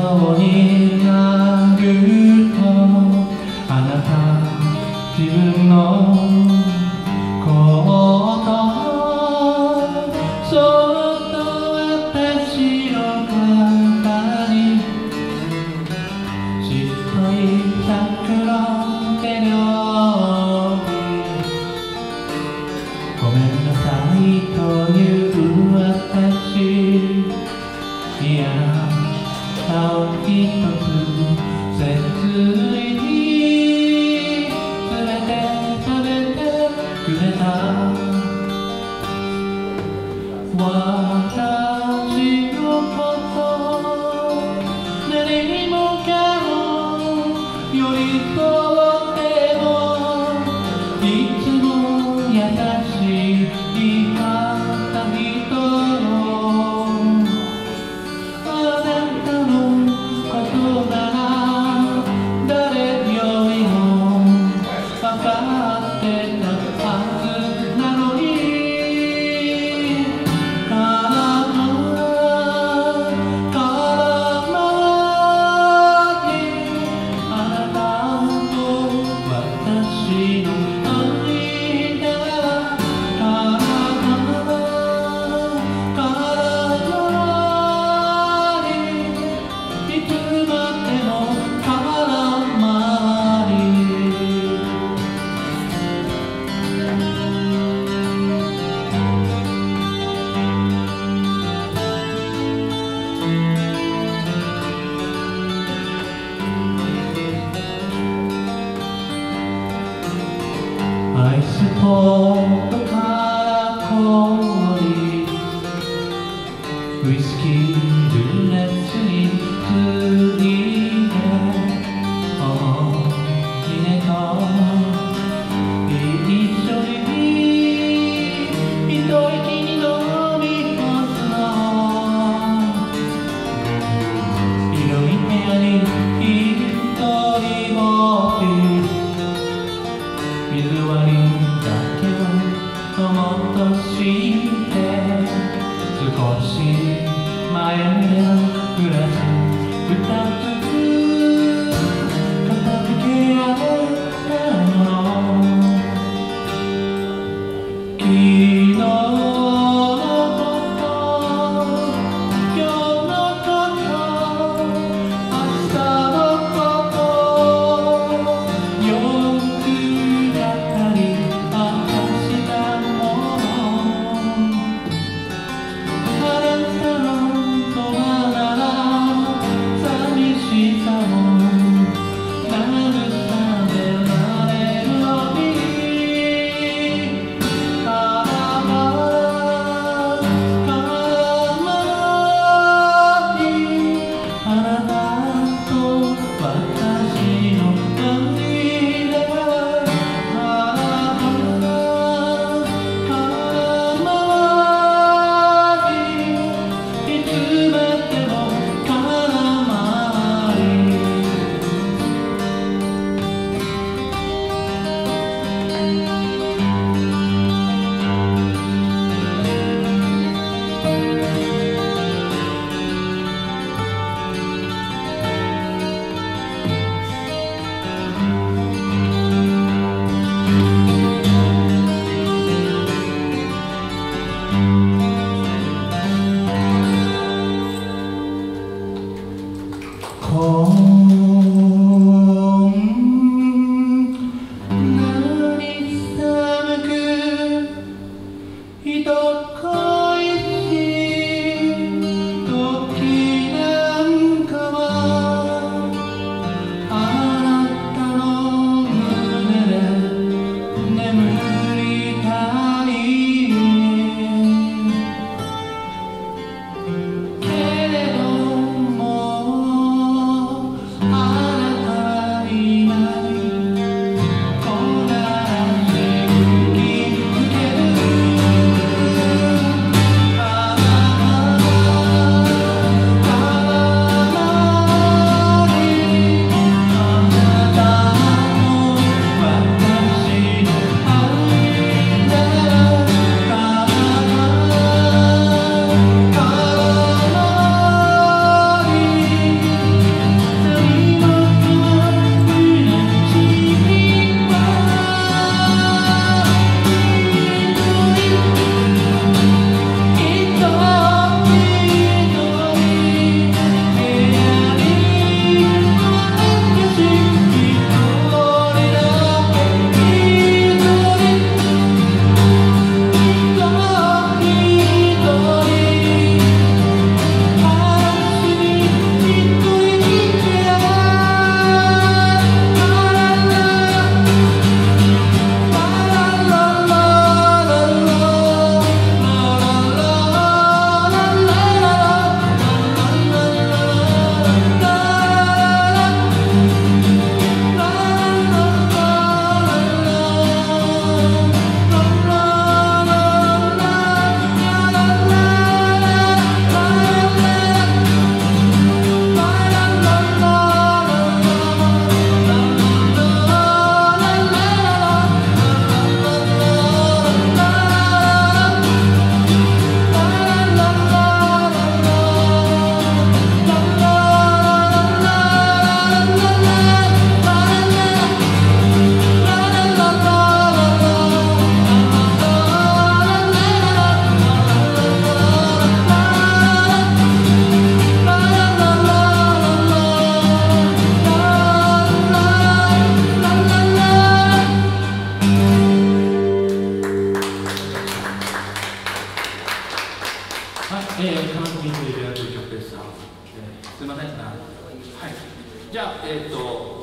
顔になるとあなた自分 one bicycle, the whiskey, 弱みだけどもっとて少し前に暮らし二つ片付ける。Oh. えー、韓国曲でした、えー、すいません。はい。じゃあえっ、ー、と